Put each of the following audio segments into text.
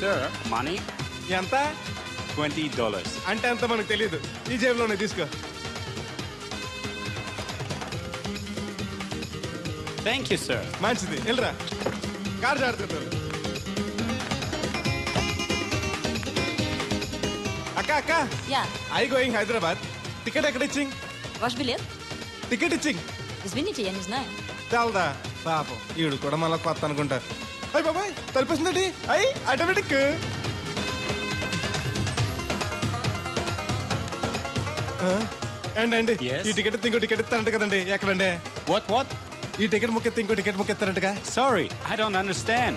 Sir, money? ఎంత Twenty dollars. అంటే ఎంత మనకు తెలియదు ఈ జేబులోనే తీసుకో Thank you, sir. మంచిది వెళ్ళరా కార్ జాగ్రత్త అక్క అక్క Ja, I going Hyderabad ticket ఎక్కడ ఇచ్చింగ్ ваш билет? టికెట్ ఇచ్చింగ్ Извините, я не знаю. చాలదా పాపం ఈడు కూడా మళ్ళీ కొత్త అనుకుంటారు అయ్యి బాబాయ్ తలిపేసిందండి అయ్యి ఆటోమేటిక్ అండి అండి Yes? ఈ టికెట్ ఇంకో టికెట్ ఇస్తారంట కదండి ఎక్కడండి What, what? ఈ టికెట్ ముక్కెత్తి ఇంకో టికెట్ ముక్కెత్తారంటగా Sorry, I don't understand.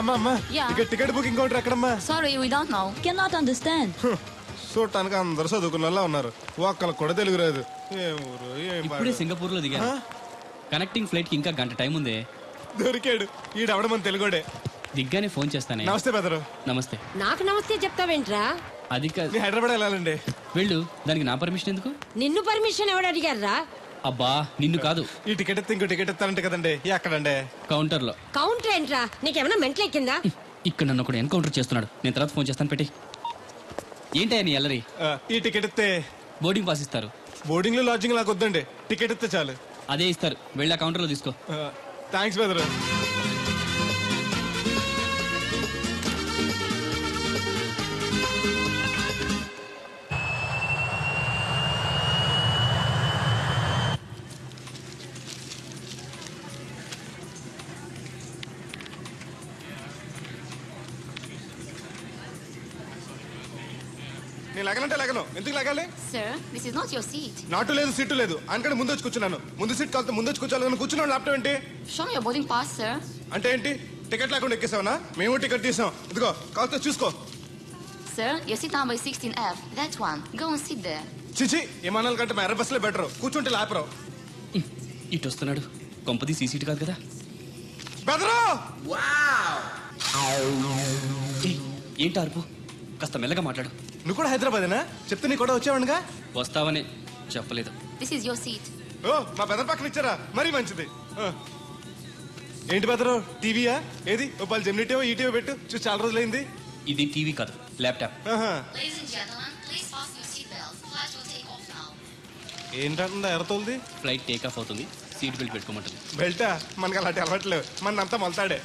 అమ్మా అమ్మా Yeah. టికెట్ బుకింగ్ కౌంటర్ ఎక్కడమ్మా Sorry, we don't know. Cannot understand. చూడటానికి అందరు చదువుకున్న వాళ్ళ ఉన్నారు ఒక్కళ్ళకి కూడా తెలుగు రాదు ఏం ఊరు ఏం ఇప్పుడే పాడు. సింగపూర్లో దిగాను కనెక్టింగ్ ఫ్లైట్కి ఇంకా గంట టైం ఉంది దొరికాడు. ఈడవడ మన తెలుగుడే. దిగ్గానే ఫోన్ చేస్తానే నమస్తే బెదరు నమస్తే. నాకు నమస్తే చెప్తావేంట్రా? అది కాదు. హైదరాబాద్ వెళ్ళాలండి. వెళ్ళు దానికి నా పర్మిషన్ ఎందుకు? నిన్ను పర్మిషన్ ఎవడు అడిగారా అబ్బా నిన్ను కాదు. ఈ టికెట్ ఎత్తి ఇంకో టికెట్ ఇస్తారంట కదండి. ఎక్కడండి కౌంటర్లో కౌంటర్ ఏంట్రా? నీకేమైనా మెంట్లెక్కిందా ఇక్కడ నన్ను ఒకడు ఎన్కౌంటర్ చేస్తున్నాడు. నేను తర్వాత ఫోన్ చేస్తాను పెట్టి. ఏంటయ్యా నీ ఎల్లరి ఆ, ఈ టికెట్ ఇస్తే బోర్డింగ్ పాస్ ఇస్తారు. బోర్డింగ్లో లాడ్జింగ్ లాగా వద్దండి టికెట్ ఇస్తే చాలు. అదే ఇస్తారు. వెళ్ళి ఆ కౌంటర్లో తీసుకో థ్యాంక్స్ బెదరు నేను లగనంటే లగను. ఎందుకు లగాలి? Sir, this is not your seat. నాటు లేదు సీటు లేదు. అందుకని ముందు వచ్చి కూర్చున్నాను. ముందు సీట్ కాలితే ముందు వచ్చి కూర్చోాలని కూర్చున్నాను ల్యాప్టాప్ ఏంటి? Me your boarding pass, sir. అంటే ఏంటి? టికెట్ లేకుండా ఎక్కేసావనా? మేము టికెట్ తీసాం. ఇదిగో కాలితే చూసుకో. Sir, your seat number is 16F. That one. Go and sit there. చిచి విమానాల కంటే మా ఎర్ర బస్సులో బెటర్. కూర్చుంటే లాపరావు ఇటు వస్తున్నాడు. కొంపది సీసీటీ కాదు కదా. బెదరు! ఏంటి అరుపు? కాస్త మెల్లగా మాట్లాడు. నువ్వు కూడా హైదరాబాదేనా? చెప్తే నీ కూడా వచ్చావనుగా వస్తావని చెప్పలేదు. This is your seat. ఓ మా బెదర్ పక్కన ఇచ్చారా? మరీ మంచిది. ఏంటి బెదరు టీవీయా? ఏది? ఓ పలు జెమినిటీవో ఈటీవో పెట్టు. చూసి చాలా రోజులైంది. ఇది టీవీ కాదు ల్యాప్టాప్. ఆహా. ఏంటంటుందా ఎర్రతోల్ది? ఫ్లైట్ టేక్ ఆఫ్ అవుతుంది. సీట్ బెల్ట్ పెట్టుకోమంటుంది. బెల్టా? మనకి అలాంటి అలవాట్లేవు. మన అంతా మొలతాడే.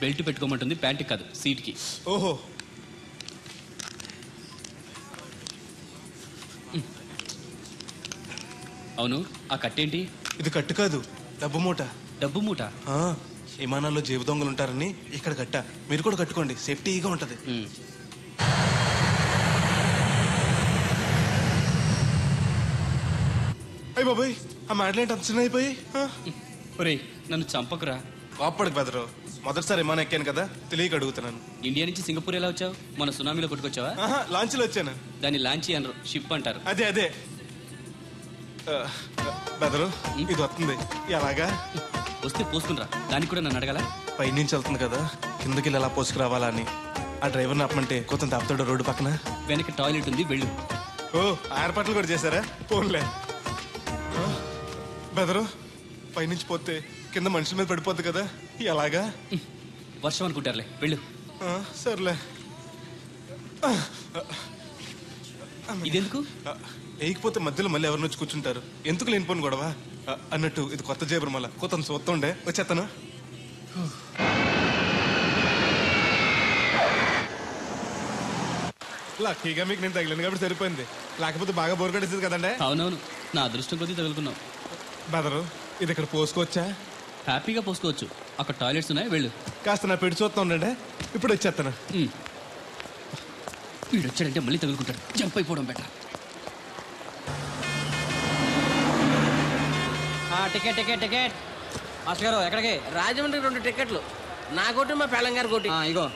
బెల్ట్ పెట్టుకోమంటుంది ప్యాంట్ కాదు సీట్కి. ఓహో. అవును ఆ కట్టేంటి? ఇది కట్టు కాదు డబ్బు మూట. డబ్బు మూట. విమానాల్లో జేబు దొంగలు ఉంటారని ఇక్కడ కట్ట. మీరు కూడా కట్టుకోండి. సేఫ్టీగా ఉంటది. అయ్యి బాబాయ్ ఆ మాటలేంటి అంత చిన్న అయిపోయి ఒరేయ్ నన్ను చంపకురా. అప్పటికి బెదరు మొదటిసారి విమానం ఎక్కాను కదా తెలియక అడుగుతున్నాను. ఇండియా నుంచి సింగపూర్ ఎలా వచ్చావు? మన సునామీలో కొట్టుకొచ్చావా? ఆహా లాంచ్లో వచ్చాను. దాన్ని లాంచీ అనరు షిప్ అంటారు. అదే అదే. బెదరు ఇది వస్తుంది. ఎలాగా? వస్తే పోసుకునిరా దానికి కూడా నన్ను అడగాల? పైనుంచి వెళ్తుంది కదా. కిందకి ఎలా పోసుకురావాలా అని. ఆ డ్రైవర్ని ఆపమంటే కొంచెం దాపుతాడు రోడ్డు పక్కన. వెనక టాయిలెట్ ఉంది వెళ్ళు. ఓ ఏర్పాట్లు కూడా చేశారా? పోన్లే. బెదరు పైనుంచి పోతే కింద మనుషుల మీద పడిపోద్ది కదా. ఎలాగా? వర్షం అనుకుంటారులే వెళ్ళు. సర్లే. ఇదెందుకు? వేయకపోతే మధ్యలో మళ్ళీ ఎవరిని వచ్చి కూర్చుంటారు. ఎందుకు లేనిపోను గొడవ? అన్నట్టు ఇది కొత్త జేబురు మళ్ళా. కొత్త చూస్తుండే. వచ్చేస్తాను లక్కీగా మీకు నేను తగిలింది కాబట్టి సరిపోయింది. లేకపోతే బాగా బోర్ కట్టేసింది కదండి. అవునవును. నా అదృష్టం కొద్దీ తగులుకున్నావు బెదరు ఇది ఇక్కడ పోసుకోవచ్చా? హ్యాపీగా పోసుకోవచ్చు. అక్కడ టాయిలెట్స్ ఉన్నాయి వెళ్ళు. కాస్త నా పెట్టి చూస్తా ఉండండి. ఇప్పుడు వచ్చేస్తాను. వీడు వచ్చాడంటే మళ్ళీ తగులుకుంటాడు. జంప్ అయిపోవడం better. Ticket ticket ticket. Master గారు ఎక్కడికి? రాజమండ్రి రెండు టికెట్లు. నా కొట్టు మా పెళ్ళం గారు కొట్టి ఆ, ఇగో.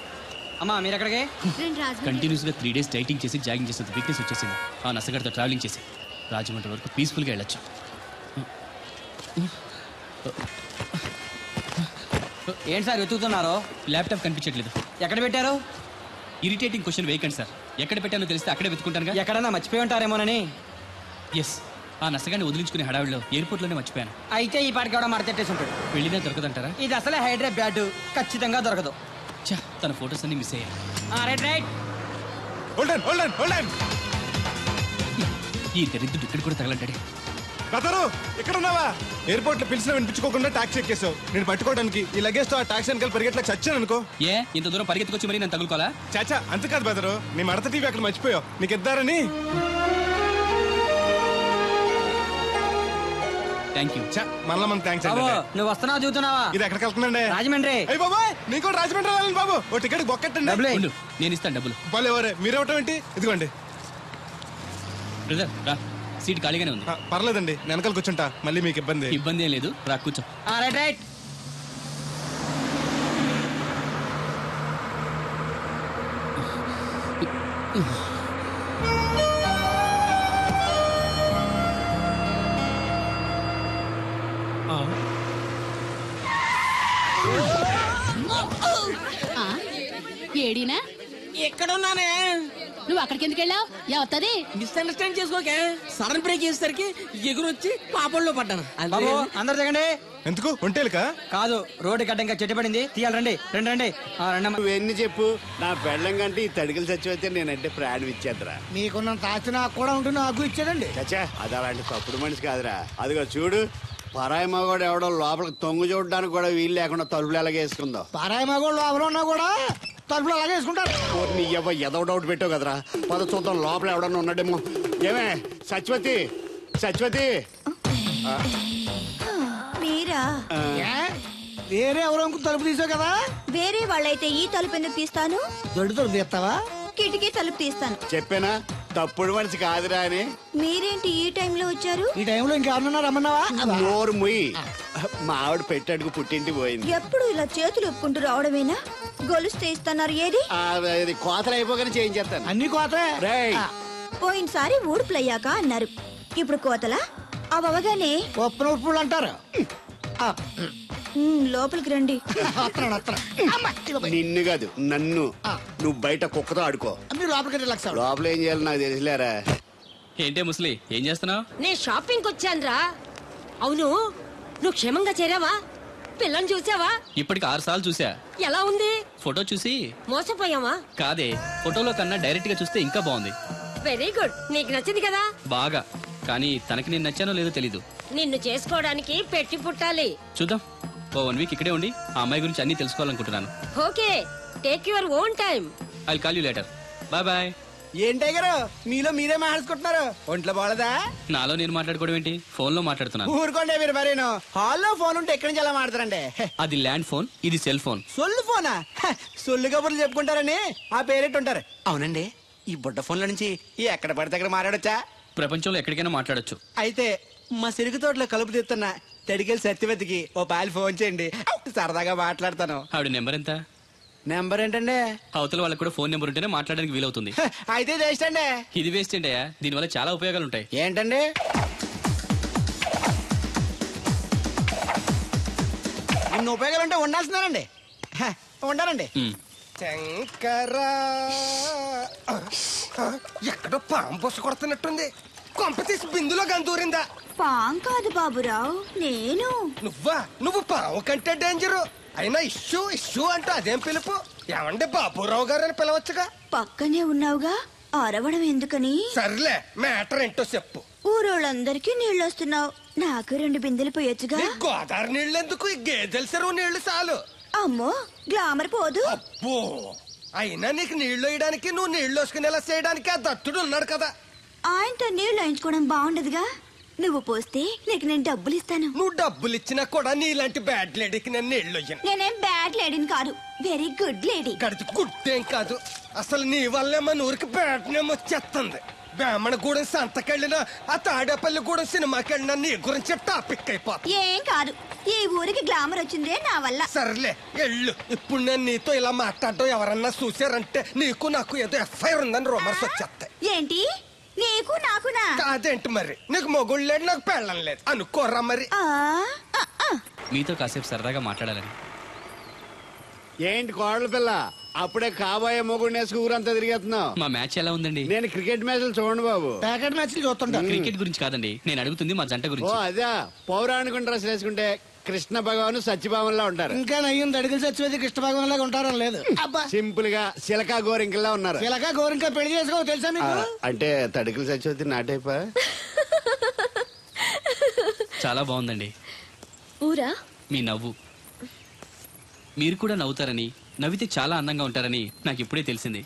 అమ్మా మీరు ఎక్కడికి? కంటిన్యూస్గా త్రీ డేస్ డైటింగ్ చేసి జాగింగ్ చేసేంత వీక్నెస్ వచ్చేసింది. ఆ నసగడతో ట్రావెలింగ్ చేసి. రాజమండ్రి వరకు పీస్ఫుల్గా వెళ్ళొచ్చు. ఏంటి సార్ వెతుకుతున్నారు? ల్యాప్టాప్ కనిపించట్లేదు. ఎక్కడ పెట్టారు? ఇరిటేటింగ్ క్వశ్చన్ వేయకండి సార్. ఎక్కడ పెట్టానో తెలిస్తే అక్కడే వెతుకుంటానుగా ఎక్కడన్నా మర్చిపోయి ఉంటారేమోనని? ఎస్ ఆ నసగాన్ని వదిలించుకునే హడావిడిలో ఎయిర్పోర్ట్లోనే మర్చిపోయాను. అయితే ఈ పాటికి కూడా మడతెట్టేసి ఉంటాడు. వెళ్ళినా దొరకదంటారా? ఇది అసలే హైదరాబాద్ ఖచ్చితంగా దొరకదు. ఛా తన ఫొటోస్ అన్ని మిస్ అయ్యాయి. ఆ, right right. Hold on hold on hold on ఈ దరిద్రుడు ఇక్కడ కూడా తగలంటాడే. బెదరు ఇక్కడ ఉన్నావా ఎయిర్పోర్ట్లో పిలిచిన వినిపించుకోకుండా టాక్సీ ఎక్కేసావు నేను పట్టుకోవడానికి ఈ లగేజ్తో ఆ టాక్సీ వెనకాల పరిగెట్లకు చచ్చాను అనుకో. ఏ ఇంత దూరం పరిగెత్తుకొచ్చి మరి నేను తగులుకోవాలా? చాచా అంత కాదు బెదరు నీ మడత టీవీ అక్కడ మర్చిపోయావు. నీకు ఇద్దారని. థ్యాంక్ యూ చా మళ్ళా మన థ్యాంక్స్ బాబు అండి నువ్వు వస్తున్నావు చూస్తున్నావా ఇది ఎక్కడికి వెళ్తుందండి రాజమండ్రి. అయ్యి బాబాయ్ నీకు కూడా రాజమండ్రి వెళ్ళాలి బాబు. ఓ టికెట్ బొక్కెట్టండి. డబ్బులే. ఉండు నేను ఇస్తాను డబ్బులు. బాలే ఎవరే మీరు ఇవ్వటం ఏంటి? ఇదిగోండి. బ్రదర్ రా. సీట్ ఖాళీగానే ఉంది. ఆ, పర్లేదండి నేను వెనకాల కూర్చుంటా. మళ్ళీ మీకు ఇబ్బంది. ఇబ్బంది ఏం లేదు. రా కూర్చో. ఆ, రైట్ రైట్. ఏడినా? ఎక్కడ ఉన్నానే నువ్వు అక్కడికి ఎందుకు వెళ్ళావు ఎవత్తది మిస్అండర్స్టాండ్ చేసుకోకే. సడన్ బ్రేక్ చేసేసరికి ఎగురొచ్చి పాపంలో పడ్డాను. బాబు అందరు దిగండి. ఎందుకు? ఒంటేలుకా? కాదు రోడ్డు కట్ట ఇంకా చెట్టు పడింది. తీయాలి రండి రండి రండి. నువ్వెన్ని చెప్పు? నా పెళ్ళం కంటే ఈ తడికలు చచ్చిపోతే నేనంటే ప్రాణం ఇచ్చేద్దరా. మీకున్నంత ఆస్తి నాకు కూడా ఉంటుంది నాకు ఇచ్చాడండి చచ్చా అది అలాంటి తప్పుడు మనిషి కాదురా. అదిగో చూడు పరాయి మగవాడు ఎవడో లోపలికి తొంగు చూడడానికి కూడా వీలు లేకుండా తలుపులు ఎలాగేసుకుందో. పారాయి మగోళ్ళు లోపల ఉన్నా కూడా తలుపులు అలాగే వేసుకుంటారు. నీ ఎవ ఎదో డౌట్ పెట్టావు కదరా. పద చూద్దాం లోపల ఎవడన్నా ఉన్నాడేమో. ఏమే సత్యవతి సత్యవతి. మీరా? వేరే ఎవరో ఇంకో తలుపు తీసావు కదా? వేరే వాళ్ళైతే ఈ తలుపు ఎందుకు తీస్తాను? దొడ్డు తలుపు తీస్తావా? కిటికీ తలుపు తీస్తాను. చెప్పానా? తప్పుడు మనిషి కాదురా అని. మీరేంటి ఈ టైంలో వచ్చారు? ఈ టైంలో ఇంకెవరన్నా రమ్మన్నావా? నోరు ముయ్యి మా ఆవిడ పెట్టడుకు పుట్టింటి పోయింది. ఎప్పుడు ఇలా చేతులు ఒప్పుకుంటూ రావడమేనా? గొలుస్తే ఇస్తున్నారు ఏది? ఆ, అది కోతలు అయిపోగానే చేయించేస్తాను. అన్ని కోతే రేయ్. పోయినసారి ఊడుపులయ్యాక అన్నారు. ఇప్పుడు కోతలా? అవగానే ఉప్పున ఉప్పులు అంటారు. ఆ, లోపలికి రండి. ఇదిగో పోయి. నిన్ను కాదు నన్ను. నువ్వు బయట కుక్కతో ఆడుకో. మీరు లోపలికి రిలాక్స్ అవ్వండి. లోపల ఏం చేయాలి నాకు తెలిసిలేరా ఏంటే ముసలి ఏం చేస్తున్నావు? నేను షాపింగ్ వచ్చానురా. అవును నువ్వు క్షేమంగా చేరావా? పిల్లని చూసావా? ఇప్పటికి ఆరు సార్లు చూసా. ఎలా ఉంది? ఫోటో చూసి. మోసపోయావా? కాదే ఫోటోలో కన్నా డైరెక్ట్గా చూస్తే ఇంకా బాగుంది. వెరీ గుడ్ నీకు నచ్చింది కదా? బాగా. కానీ తనకి నేను నచ్చానో లేదో తెలీదు. నిన్ను చేసుకోవడానికి పెట్టి పుట్టాలి. చూద్దాం. ఓ వన్ వీక్ ఇక్కడే ఉండి ఆ అమ్మాయి గురించి అన్ని తెలుసుకోవాలనుకుంటున్నాను. Okay. Take your own time I call you later bye bye ఏంటే గారు మీలో మీరే మాట్లాడుకుంటున్నారు. ఒంట్లో బాగలదా? నాలో నేను మాట్లాడుకోవడం ఏంటి? ఫోన్లో మాట్లాడుతున్నాను. ఊరుకోండి మీరు మరేను హాల్లో ఫోన్ ఉంటే ఎక్కడి నుంచి ఎలా మాట్లాడతారండి? అది ల్యాండ్ ఫోన్ ఇది సెల్ ఫోన్. సొల్లు ఫోనా? సొల్లు కబుర్లు చెప్పుకుంటారని ఆ పేరెట్ ఉంటారు అవునండి ఈ బుడ్డ ఫోన్ల నుంచి ఎక్కడ పడితే అక్కడ మాట్లాడొచ్చా? ప్రపంచంలో ఎక్కడికైనా మాట్లాడొచ్చు. అయితే మా సిరుగు తోటలో కలుపు తీస్తున్న తడికెళ్ళి సత్యవతికి ఓ పాలు ఫోన్ చేయండి. సరదాగా మాట్లాడతాను. ఆవిడ నెంబర్ ఎంత? నెంబర్ ఏంటండి? అవతల వాళ్ళకి కూడా ఫోన్ నెంబర్ ఉంటేనే మాట్లాడడానికి వీలవుతుంది. హె, అయితే చేస్తండి ఇది వేస్ట్ ఏంటయ్యా దీనివల్ల చాలా ఉపయోగాలు ఉంటాయి. ఏంటండి? ఇన్ని ఉపయోగాలు ఉంటే ఉండాల్సిందేనండి. హ, ఉండాలండి. ఉమ్. శంకరా. ఎక్కడో పాము పొస కొడుతున్నట్టుంది. కొంప తీసి బిందులో గందూరిందా పాం కాదు బాబురావు నేను. నువ్వా? నువ్వు పాము కంటే డేంజరు అయినా ఇష్యూ ఇష్యూ అంటూ అదేం పిలుపు? ఏమండి బాబురావు గారు అని పిలవచ్చుగా? పక్కనే ఉన్నావుగా? అరవడం ఎందుకని? సర్లే మ్యాటర్ ఏంటో చెప్పు. ఊరోళ్ళందరికీ నీళ్ళు వస్తున్నావు నాకు రెండు బిందెలు పోయొచ్చుగా? గోదావరి నీళ్ళు ఎందుకు ఈ గేదెల చెరువు నీళ్ళు చాలు. అమ్మో గ్లామర్ పోదు. అబ్బో అయినా నీకు నీళ్ళు వేయడానికి నువ్వు నీళ్ళు వేసుకునేలా చేయడానికి ఆ దత్తుడు ఉన్నాడు కదా. ఆయనతో నీళ్ళు వేయించుకోవడం బాగుండదుగా? నువ్వు పోస్తే నీకు నేను డబ్బులు ఇస్తాను నువ్వు డబ్బులు ఇచ్చినా కూడా నీలాంటి బ్యాడ్ లేడీకి నేను నీళ్ళు వేయను నేనేం బ్యాడ్ లేడీని కాదు. వెరీ గుడ్ లేడీ గడిచి గుట్టేం కాదు. అసలు నీ వల్లే మన ఊరికి బ్యాడ్ నేమ్ వచ్చేస్తుంది. బ్రాహ్మణ కూడా సంతకెళ్ళినా ఆ తాడేపల్లి కూడా సినిమాకి వెళ్ళినా నీ గురించి టాపిక్ అయిపోతుంది. ఏం కాదు. ఈ ఊరికి గ్లామర్ వచ్చిందే నా వల్ల. సర్లే ఎళ్ళు. ఇప్పుడు నేను నీతో ఇలా మాట్లాడటం ఎవరన్నా చూసారంటే నీకు నాకు ఏదో ఎఫ్ఐఆర్ ఉందని రూమర్స్ వచ్చేస్తాయి. ఏంటి? నీకు నాకునా? అదేంటి మరి? నీకు మొగుళ్ళు లేడు నాకు పెళ్ళం లేదు. అనుకోరా మరి. ఆ, ఆ, ఆ. మీతో కాసేపు సరదాగా మాట్లాడాలని. ఏంటి కోడల పిల్ల? అప్పుడే కాబోయే మొగుడు నేసుకు ఊరంతా తిరిగేస్తున్నావు. మా మ్యాచ్ ఎలా ఉందండి? నేను క్రికెట్ మ్యాచ్లు చూడండి బాబు. ప్యాకెట్ మ్యాచ్లు చూస్తుంటా. క్రికెట్ గురించి కాదండి. నేను అడుగుతుంది మా జంట ఓ గురించి అదే. పౌరాణిక డ్రెస్ వేసుకుంటే కృష్ణ భగవాన్ సత్యభావంలా ఉంటారు. ఇంకా నయ్యం దడిగిలి చచ్చిపోతే కృష్ణ భాగం లాగా ఉంటారని లేదు. అబ్బా. సింపుల్గా సిలకా గోరింకల్లా ఉన్నారు. ఇలాగా గోరింకా పెళ్ళి చేసుకో తెలుసా అంటే తడికలు సచ్చిపోతే నాటైపా? చాలా బాగుందండి. ఊరా? మీ నవ్వు. మీరు కూడా నవ్వుతారని నవ్వితే చాలా అందంగా ఉంటారని నాకు ఇప్పుడే తెలిసింది.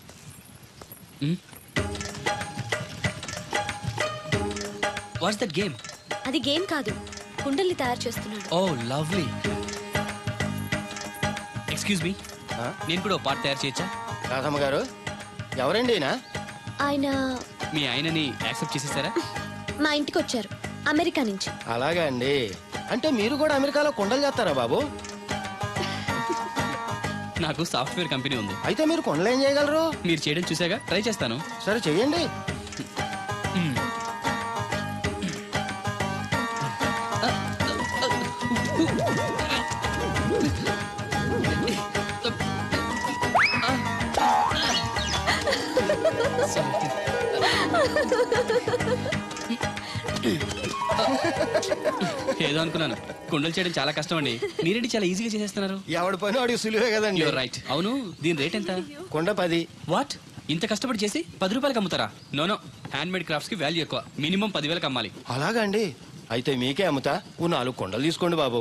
వాట్స్ దట్ గేమ్ అది గేమ్ కాదు. కుండల్ని తయారు చేస్తున్నాడు. Oh lovely. Excuse me. నేను కూడా ఓ పాట తయారు చేయొచ్చా? రాధమ్మ గారు ఎవరండి ఈయన? ఆయన మీ ఆయనని యాక్సెప్ట్ చేసేసారా? మా ఇంటికి వచ్చారు అమెరికా నుంచి. అలాగా అండి. అంటే మీరు కూడా అమెరికాలో కొండలు చేస్తారా బాబు? నాకు సాఫ్ట్వేర్ కంపెనీ ఉంది. అయితే మీరు కొండలు ఏం చేయగలరు? మీరు చేయడం చూసాగా ట్రై చేస్తాను. సరే చెయ్యండి. ఏదో అనుకున్నాను. కుండలు చేయడం చాలా కష్టం అండి మీరేంటి చాలా ఈజీగా చేసేస్తున్నారు? ఎవడి పని వాడికి సులువే కదండి. యూర్ రైట్ అవును దీని రేట్ ఎంత? కొండ పది. వాట్ ఇంత కష్టపడి చేసి పది రూపాయలకి అమ్ముతారా? నోనో హ్యాండ్ మేడ్ క్రాఫ్ట్స్కి వాల్యూ ఎక్కువ. మినిమం పదివేలకు అమ్మాలి. అలాగా అండి అయితే మీకే అమ్ముతా. ఓ నాలుగు కొండలు తీసుకోండి బాబు.